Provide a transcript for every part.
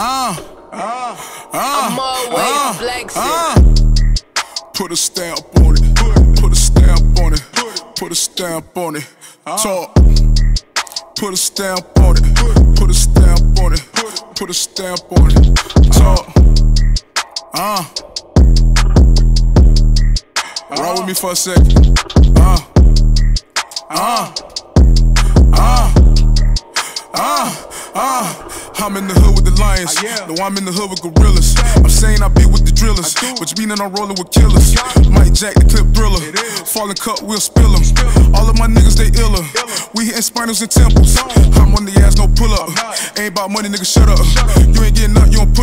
Uh, uh, uh, I'm always uh, flexing. Uh. Put a stamp on it. Put a stamp on it. Put a stamp on it. Talk. Put a stamp on it. Put a stamp on it. Put a stamp on it. Talk. Uh. Roll with me for a second. Uh. Uh. Uh. Uh. Uh. I'm in the hood with the lions. No, I'm in the hood with gorillas. I'm saying I be with the drillers, which meaning I'm rolling with killers. Mike Jack the clip thriller. Falling cut, we'll spill them. All of my niggas, they iller. We hitting spinals and temples. I'm on the ass, no pull up. Ain't about money, nigga, shut up. You ain't getting nothing, you don't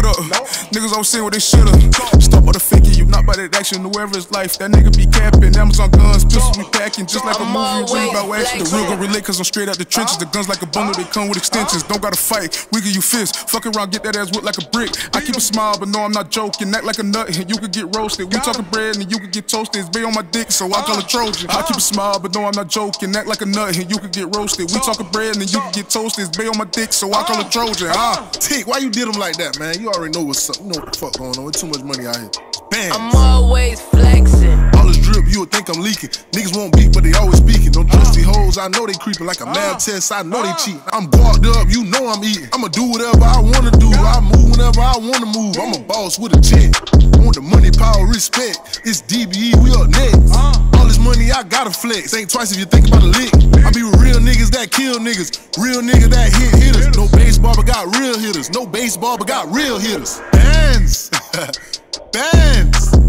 put up. Niggas always saying what they shoulda. Stop by the faking, you not by that action. Whoever is life, that nigga be capping. Amazon guns, pistols, we packing. Just like a movie, dream about action. The real gon' relate, cause I'm straight out the trenches. The guns like a bundle, they come with extensions. Don't gotta fight, we give you fist. Fuck around, get that ass whipped like a brick. I keep a smile, but no, I'm not joking. Act like a nut, and you could get roasted. We talking bread, and you could get toasted. It's bay on my dick, so I call it Trojan. I keep a smile, but no, I'm not joking. Act like a nut, and you could get roasted. We talking bread, and you could get toasted. It's bay on my dick, so I call it Trojan. Ah. Tick, why you did him like that, man? You already know what's up. You know what the fuck going on. There's too much money out here. Bam. I'm always flexing. All this drip, you would think I'm leaking. Niggas won't beat, but they always speaking. Don't trust these hoes, I know they creeping like a mad uh, test. I know they uh. cheating. I'm guarded up, you know I'm eating. I'ma do whatever I wanna do. I move whenever I wanna move. I'm a boss with a check. I want the money, power, respect. It's DBE, we up next. Uh. All this money, I gotta flex. Think twice if you think about a lick. I be with real niggas that kill niggas. Real niggas that hit hitters. No baseball, but got real hitters. No baseball, but got real hitters. Bands. Bands.